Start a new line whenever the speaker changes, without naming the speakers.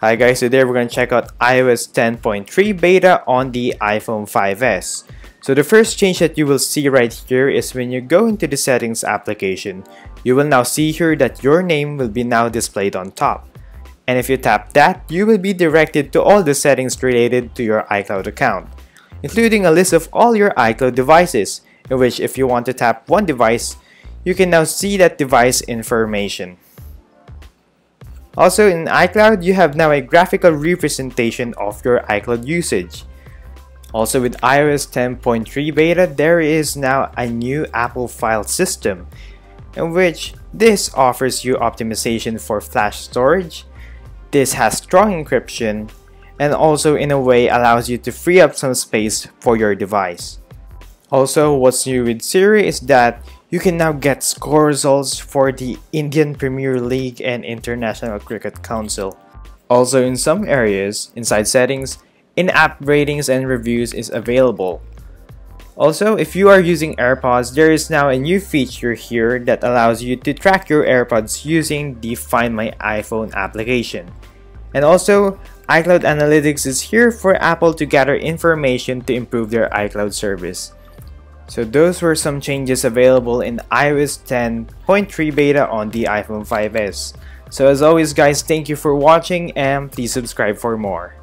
Hi guys, today we're going to check out iOS 10.3 beta on the iPhone 5s. So the first change that you will see right here is when you go into the settings application, you will now see here that your name will be now displayed on top. And if you tap that, you will be directed to all the settings related to your iCloud account, including a list of all your iCloud devices, in which if you want to tap one device, you can now see that device information. Also in iCloud, you have now a graphical representation of your iCloud usage. Also with iOS 10.3 beta, there is now a new Apple file system in which this offers you optimization for flash storage, this has strong encryption, and also in a way allows you to free up some space for your device. Also, what's new with Siri is that you can now get score results for the Indian Premier League and International Cricket Council. Also, in some areas, inside settings, in-app ratings and reviews is available. Also, if you are using AirPods, there is now a new feature here that allows you to track your AirPods using the Find My iPhone application. And also, iCloud Analytics is here for Apple to gather information to improve their iCloud service. So those were some changes available in iOS 10.3 beta on the iPhone 5s. So as always guys, thank you for watching and please subscribe for more.